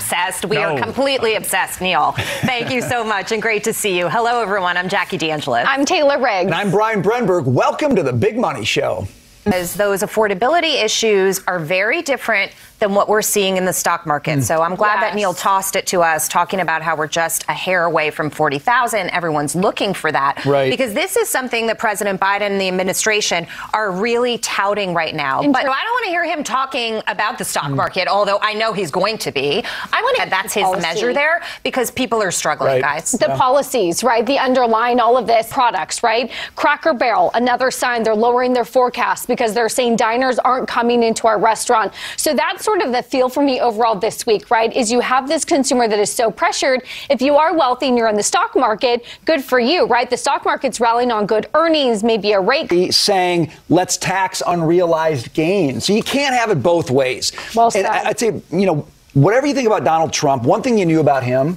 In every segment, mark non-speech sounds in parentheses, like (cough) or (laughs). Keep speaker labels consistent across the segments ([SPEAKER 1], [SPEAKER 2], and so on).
[SPEAKER 1] obsessed. We
[SPEAKER 2] No.
[SPEAKER 1] are completely obsessed, Neil. Thank you so much and great to see you. Hello, everyone. I'm Jackie DeAngelis.
[SPEAKER 3] I'm Taylor Riggs.
[SPEAKER 2] And I'm Brian Brenberg. Welcome to the Big Money Show.
[SPEAKER 1] As those affordability issues are very different than what we're seeing in the stock market. Mm. So I'm glad that Neil tossed it to us, talking about how we're just a hair away from 40,000. Everyone's looking for that.
[SPEAKER 2] Right.
[SPEAKER 1] Because this is something that President Biden and the administration are really touting right now. But I don't want to hear him talking about the stock mm. market, although I know he's going to be. I want to that's his
[SPEAKER 3] Policy.
[SPEAKER 1] measure there because people are struggling,
[SPEAKER 2] Right.
[SPEAKER 1] guys.
[SPEAKER 3] the policies, right? The underlying all of this products, right? Cracker Barrel, another sign they're lowering their forecast because they're saying diners aren't coming into our restaurant. So that's sort of the feel for me overall this week, right? Is you have this consumer that is so pressured. If you are wealthy and you're in the stock market, good for you, right? The stock market's rallying on good earnings, maybe a rate
[SPEAKER 2] Saying, let's tax unrealized gains. So you can't have it both ways.
[SPEAKER 3] Well
[SPEAKER 2] and
[SPEAKER 3] said.
[SPEAKER 2] I- I'd say, you know, whatever you think about Donald Trump, one thing you knew about him,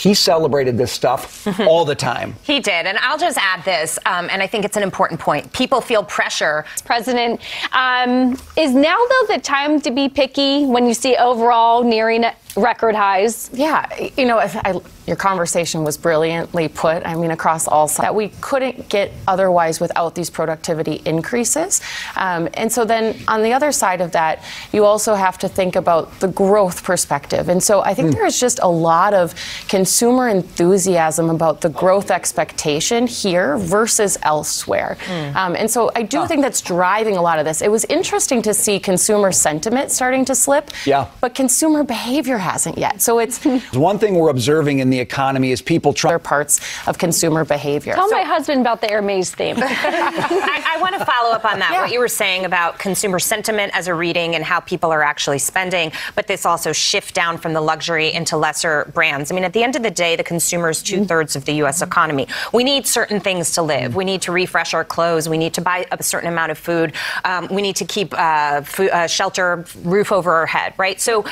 [SPEAKER 2] he celebrated this stuff (laughs) all the time.
[SPEAKER 1] He did. And I'll just add this, um, and I think it's an important point. People feel pressure
[SPEAKER 3] president. Um, is now though the time to be picky when you see overall nearing record highs?
[SPEAKER 4] Yeah, you know, I, I, your conversation was brilliantly put. I mean, across all sides, that we couldn't get otherwise without these productivity increases. Um, and so then on the other side of that, you also have to think about the growth perspective. And so I think there is just a lot of consumer enthusiasm about the growth expectation here versus elsewhere. Um, and so I do think that's driving a lot of this. It was interesting to see consumer sentiment starting to slip.
[SPEAKER 2] Yeah.
[SPEAKER 4] But consumer behavior hasn't yet. So it's (laughs)
[SPEAKER 2] One thing we're observing in the economy as people try
[SPEAKER 4] other parts of consumer behavior.
[SPEAKER 3] Tell my husband about the Hermes theme. (laughs)
[SPEAKER 1] I, I want to follow up on that.
[SPEAKER 4] Yeah.
[SPEAKER 1] What you were saying about consumer sentiment as a reading and how people are actually spending, but this also shift down from the luxury into lesser brands. I mean, at the end of the day, the consumer is two thirds of the U.S. economy. We need certain things to live. We need to refresh our clothes. We need to buy a certain amount of food. Um, we need to keep uh, food, uh, shelter, roof over our head, right? So.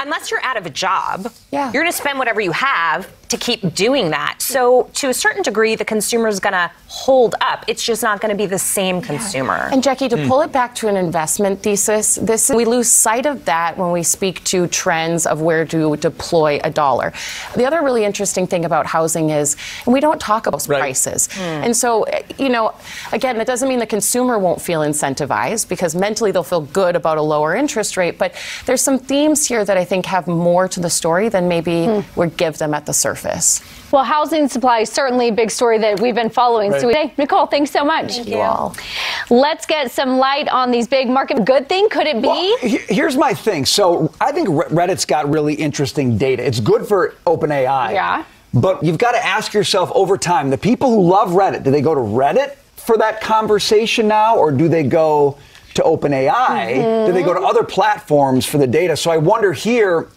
[SPEAKER 1] Unless you're out of a job,
[SPEAKER 4] Yeah.
[SPEAKER 1] you're going to spend whatever you have to keep doing that. So, to a certain degree, the consumer is going to hold up. It's just not going to be the same consumer.
[SPEAKER 4] And Jackie, to hmm. pull it back to an investment thesis, this we lose sight of that when we speak to trends of where to deploy a dollar. The other really interesting thing about housing is, and we don't talk about
[SPEAKER 2] Right.
[SPEAKER 4] prices. Hmm. And so, eh, you know, again, that doesn't mean the consumer won't feel incentivized because mentally they'll feel good about a lower interest rate. But there's some themes here that I think have more to the story than maybe hmm. we give them at the surface.
[SPEAKER 3] Well, housing supply is certainly a big story that we've been following. So, hey, Nicole, thanks so much.
[SPEAKER 4] you all.
[SPEAKER 3] Let's get some light on these big market. Good thing could it be?
[SPEAKER 2] Well, here's my thing. So I think Reddit's got really interesting data. It's good for OpenAI.
[SPEAKER 3] Yeah.
[SPEAKER 2] But you've got to ask yourself over time the people who love Reddit, do they go to Reddit for that conversation now, or do they go to OpenAI? Mm-hmm. Do they go to other platforms for the data? So I wonder here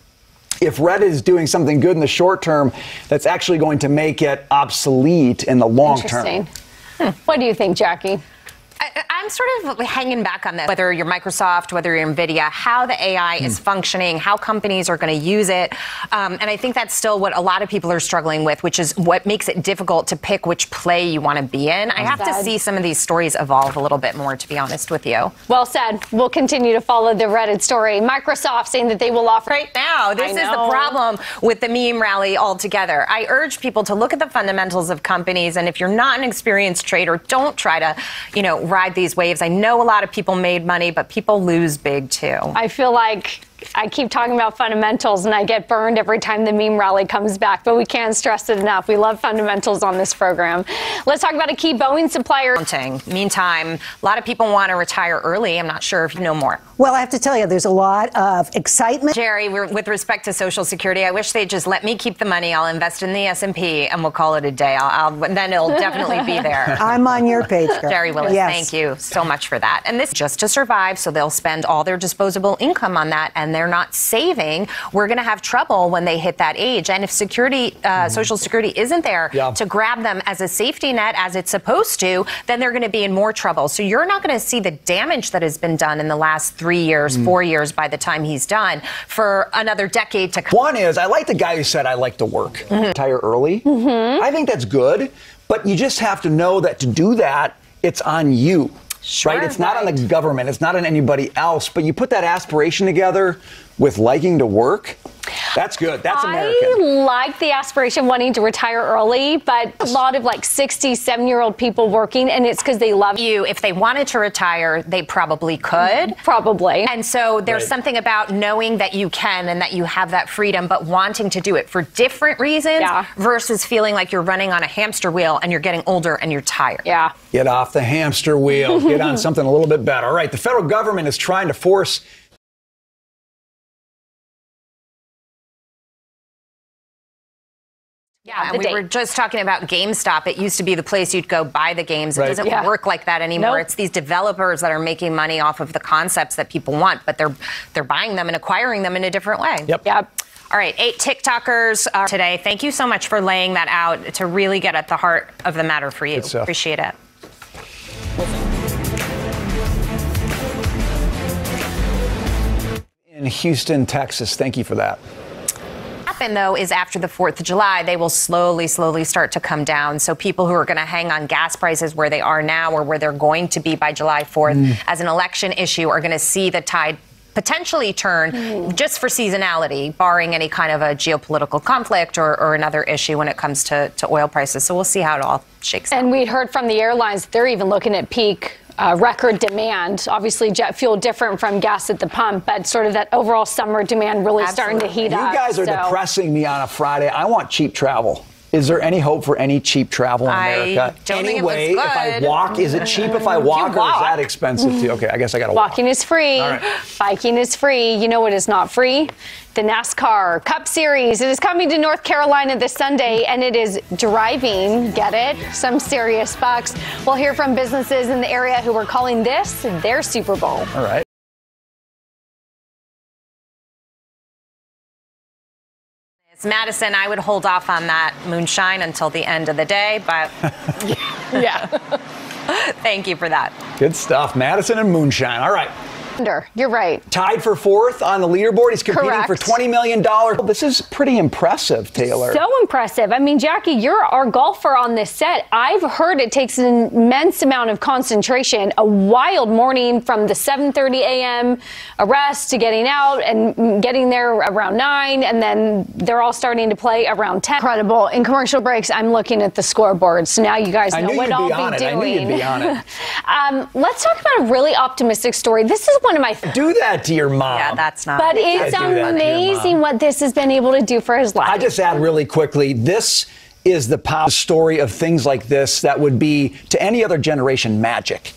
[SPEAKER 2] if Reddit is doing something good in the short term that's actually going to make it obsolete in the long term.
[SPEAKER 3] Interesting. Hmm. What do you think, Jackie?
[SPEAKER 1] I, I'm sort of hanging back on this. Whether you're Microsoft, whether you're NVIDIA, how the AI is functioning, how companies are going to use it. Um, and I think that's still what a lot of people are struggling with, which is what makes it difficult to pick which play you want to be in. I have to see some of these stories evolve a little bit more, to be honest with you.
[SPEAKER 3] Well said. We'll continue to follow the Reddit story. Microsoft saying that they will offer.
[SPEAKER 1] Right now, this is the problem with the meme rally altogether. I urge people to look at the fundamentals of companies, and if you're not an experienced trader, don't try to, you know, ride these waves. I know a lot of people made money, but people lose big too.
[SPEAKER 3] I feel like I keep talking about fundamentals and I get burned every time the meme rally comes back, but we can't stress it enough. We love fundamentals on this program. Let's talk about a key Boeing supplier.
[SPEAKER 1] Counting. Meantime, a lot of people want to retire early. I'm not sure if you know more.
[SPEAKER 5] Well, I have to tell you, there's a lot of excitement.
[SPEAKER 1] Gerri, we're, with respect to Social Security, I wish they'd just let me keep the money. I'll invest in the S&P, and we'll call it a day. I'll, I'll then it'll definitely be (laughs) there.
[SPEAKER 5] I'm on your page, girl.
[SPEAKER 1] Gerri Willis,
[SPEAKER 5] Yes.
[SPEAKER 1] thank you so much for that. And this just to survive, so they'll spend all their disposable income on that, and they're not saving. We're going to have trouble when they hit that age. And if security, uh, mm-hmm. Social Security isn't there
[SPEAKER 2] Yeah.
[SPEAKER 1] to grab them as a safety net as it's supposed to, then they're going to be in more trouble. So you're not going to see the damage that has been done in the last three years, mm. four years by the time he's done for another decade to come.
[SPEAKER 2] One is I like the guy who said I like to work, mm-hmm. retire early. Mm-hmm. I think that's good, but you just have to know that to do that, it's on you. Right? It's not on the government. It's not on anybody else. But you put that aspiration together with liking to work. That's good. That's
[SPEAKER 3] amazing.
[SPEAKER 2] I
[SPEAKER 3] like the aspiration wanting to retire early, but a lot of like 67 year old people working, and it's because they love you.
[SPEAKER 1] You, if they wanted to retire, they probably could. Mm-hmm.
[SPEAKER 3] Probably.
[SPEAKER 1] And so there's
[SPEAKER 2] Right.
[SPEAKER 1] something about knowing that you can and that you have that freedom, but wanting to do it for different reasons
[SPEAKER 3] Yeah.
[SPEAKER 1] versus feeling like you're running on a hamster wheel and you're getting older and you're tired.
[SPEAKER 3] yeah.
[SPEAKER 2] Get off the hamster wheel. Get on (laughs) something a little bit better. All right, the federal government is trying to force
[SPEAKER 1] Yeah, and we were just talking about GameStop. It used to be the place you'd go buy the games. It
[SPEAKER 2] Right.
[SPEAKER 1] doesn't
[SPEAKER 3] Yeah.
[SPEAKER 1] work like that anymore.
[SPEAKER 3] Nope.
[SPEAKER 1] It's these developers that are making money off of the concepts that people want, but they're they're buying them and acquiring them in a different way.
[SPEAKER 2] Yep.
[SPEAKER 3] Yep.
[SPEAKER 1] All right, eight TikTokers are today. Thank you so much for laying that out to really get at the heart of the matter for you.
[SPEAKER 2] Good stuff.
[SPEAKER 1] Appreciate it.
[SPEAKER 2] in Houston, Texas. Thank you for that.
[SPEAKER 1] Happen though is after the 4th of July, they will slowly, slowly start to come down. So people who are going to hang on gas prices where they are now or where they're going to be by July 4th
[SPEAKER 2] Mm.
[SPEAKER 1] as an election issue are going to see the tide potentially turn just for seasonality, barring any kind of a geopolitical conflict or, or another issue when it comes to, to oil prices. So we'll see how it all shakes out.
[SPEAKER 3] And we'd heard from the airlines they're even looking at peak uh, record demand. Obviously, jet fuel different from gas at the pump, but sort of that overall summer demand really starting to heat
[SPEAKER 2] You
[SPEAKER 3] up.
[SPEAKER 2] You guys are
[SPEAKER 3] so-
[SPEAKER 2] depressing me on a Friday. I want cheap travel. Is there any hope for any cheap travel in
[SPEAKER 1] I
[SPEAKER 2] America?
[SPEAKER 1] don't think it was
[SPEAKER 2] anyway, if I walk, is it cheap if I walk, or is that expensive too? Okay, I guess I got to walk.
[SPEAKER 3] Walking is free.
[SPEAKER 2] All right.
[SPEAKER 3] Biking is free. You know what is not free? The NASCAR Cup Series. It is coming to North Carolina this Sunday, and it is driving, get it? Some serious bucks. We'll hear from businesses in the area who are calling this their Super Bowl.
[SPEAKER 2] All right.
[SPEAKER 1] Madison, I would hold off on that moonshine until the end of the day, but (laughs) (laughs)
[SPEAKER 3] Yeah.
[SPEAKER 1] thank you for that.
[SPEAKER 2] Good stuff. Madison and Moonshine. All right.
[SPEAKER 3] You're right.
[SPEAKER 2] Tied for fourth on the leaderboard. He's competing
[SPEAKER 3] Correct.
[SPEAKER 2] for $20 million. This is pretty impressive, Taylor.
[SPEAKER 3] So impressive. I mean, Jackie, you're our golfer on this set. I've heard it takes an immense amount of concentration. A wild morning from the 7:30 a.m. arrest to getting out and getting there around nine, and then they're all starting to play around 10. Incredible. In commercial breaks, I'm looking at the scoreboard, so now you guys know what I'll
[SPEAKER 2] be
[SPEAKER 3] be
[SPEAKER 2] it. I
[SPEAKER 3] doing.
[SPEAKER 2] knew you'd be on it. (laughs)
[SPEAKER 3] um, let's talk about a really optimistic story. This is one of my. (laughs)
[SPEAKER 2] Do that to your mom.
[SPEAKER 1] Yeah, that's not.
[SPEAKER 3] But it's
[SPEAKER 2] do that to your
[SPEAKER 3] amazing what this has been able to do for his life.
[SPEAKER 2] I just add really quickly this is the power story of things like this that would be to any other generation magic.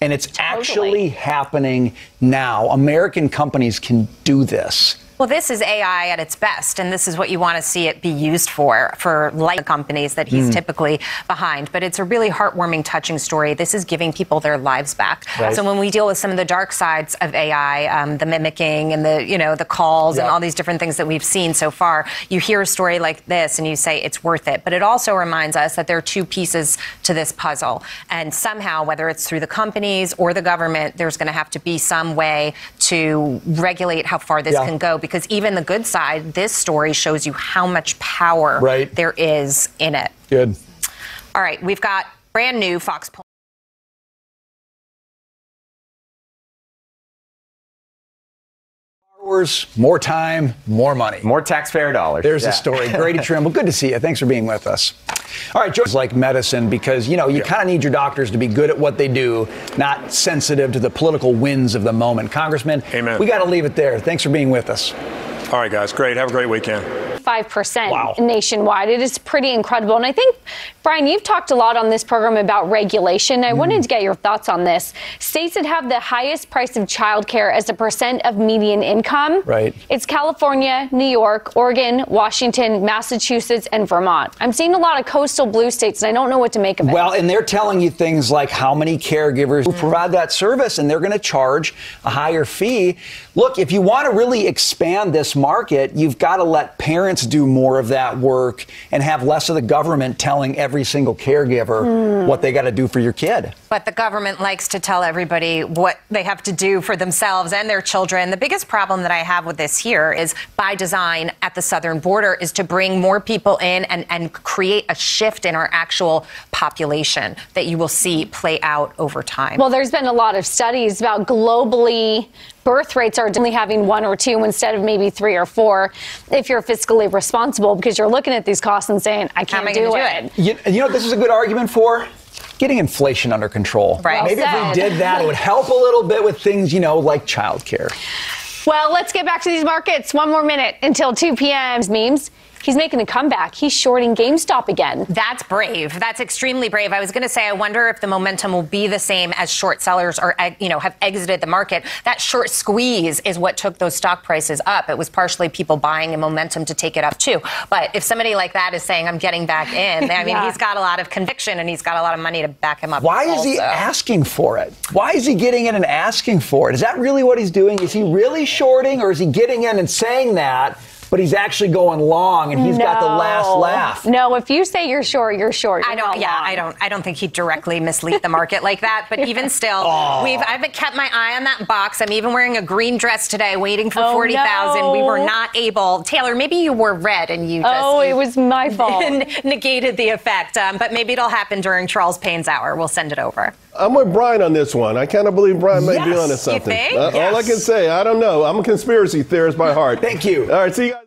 [SPEAKER 2] And it's actually happening now. American companies can do this.
[SPEAKER 1] Well, this is AI at its best, and this is what you want to see it be used for, for like the companies that he's typically behind. But it's a really heartwarming, touching story. This is giving people their lives back.
[SPEAKER 2] Right.
[SPEAKER 1] So when we deal with some of the dark sides of AI, um, the mimicking and the you know the calls and all these different things that we've seen so far, you hear a story like this and you say it's worth it. But it also reminds us that there are two pieces to this puzzle, and somehow, whether it's through the companies or the government, there's going to have to be some way to regulate how far this
[SPEAKER 2] Yeah.
[SPEAKER 1] can go because even the good side, this story shows you how much power
[SPEAKER 2] Right.
[SPEAKER 1] there is in it.
[SPEAKER 2] Good.
[SPEAKER 1] All right, we've got brand new Fox poll.
[SPEAKER 2] Hours, more time, more money.
[SPEAKER 6] More taxpayer dollars.
[SPEAKER 2] There's
[SPEAKER 6] Yeah.
[SPEAKER 2] the story. Grady (laughs) Trimble, good to see you. Thanks for being with us. All right, it's like medicine because, you know, you kind of need your doctors to be good at what they do, not sensitive to the political winds of the moment. Congressman,
[SPEAKER 7] Amen.
[SPEAKER 2] we got to leave it there. Thanks for being with us.
[SPEAKER 7] All right, guys. Great. Have a great weekend.
[SPEAKER 3] 5%
[SPEAKER 2] Wow.
[SPEAKER 3] nationwide. It is pretty incredible. And I think, Brian, you've talked a lot on this program about regulation. I
[SPEAKER 2] Mm.
[SPEAKER 3] wanted to get your thoughts on this. States that have the highest price of childcare as a percent of median income.
[SPEAKER 2] Right.
[SPEAKER 3] It's California, New York, Oregon, Washington, Massachusetts, and Vermont. I'm seeing a lot of coastal blue states, and I don't know what to make of it.
[SPEAKER 2] Well, and they're telling you things like how many caregivers will provide that service, and they're going to charge a higher fee. Look, if you want to really expand this market, you've got to let parents do more of that work and have less of the government telling every single caregiver hmm. what they got to do for your kid.
[SPEAKER 1] But the government likes to tell everybody what they have to do for themselves and their children. The biggest problem that I have with this here is by design at the southern border is to bring more people in and, and create a shift in our actual population that you will see play out over time.
[SPEAKER 3] Well, there's been a lot of studies about globally birth rates are only having one or two instead of maybe three or four if you're fiscally responsible because you're looking at these costs and saying, I can't
[SPEAKER 1] am
[SPEAKER 3] do,
[SPEAKER 1] gonna do
[SPEAKER 3] it.
[SPEAKER 2] You, you know what this is a good argument for? Getting inflation under control.
[SPEAKER 1] Right. Well
[SPEAKER 2] Maybe if we did that, it would help a little bit with things, you know, like childcare.
[SPEAKER 3] Well, let's get back to these markets. One more minute until 2 p.m. Memes. He's making a comeback. He's shorting GameStop again.
[SPEAKER 1] That's brave. That's extremely brave. I was going to say, I wonder if the momentum will be the same as short sellers are, eh, you know, have exited the market. That short squeeze is what took those stock prices up. It was partially people buying and momentum to take it up too. But if somebody like that is saying, "I'm getting back in," I mean, (laughs)
[SPEAKER 3] Yeah.
[SPEAKER 1] he's got a lot of conviction and he's got a lot of money to back him up.
[SPEAKER 2] Why is he asking for it? Why is he getting in and asking for it? Is that really what he's doing? Is he really shorting or is he getting in and saying that, but he's actually going long and he's got the last laugh?
[SPEAKER 3] No, if you say you're short, you're short.
[SPEAKER 1] I
[SPEAKER 3] You're
[SPEAKER 1] don't.
[SPEAKER 3] not
[SPEAKER 1] Yeah,
[SPEAKER 3] long.
[SPEAKER 1] I don't. I don't think he directly mislead the market like that. But (laughs) even still, we've. I've kept my eye on that box. I'm even wearing a green dress today, waiting for
[SPEAKER 3] Oh,
[SPEAKER 1] forty thousand. We were not able. Taylor, maybe you wore red and you just.
[SPEAKER 3] Oh,
[SPEAKER 1] you
[SPEAKER 3] it was my (laughs) fault.
[SPEAKER 1] negated the effect. Um, but maybe it'll happen during Charles Payne's hour. We'll send it over.
[SPEAKER 6] I'm with Brian on this one. I kind of believe Brian may be
[SPEAKER 2] Yes.
[SPEAKER 6] onto
[SPEAKER 2] You
[SPEAKER 6] something.
[SPEAKER 1] think?
[SPEAKER 6] Uh, All I can say, I don't know. I'm a conspiracy theorist by heart.
[SPEAKER 2] Thank you.
[SPEAKER 6] All right, see you guys.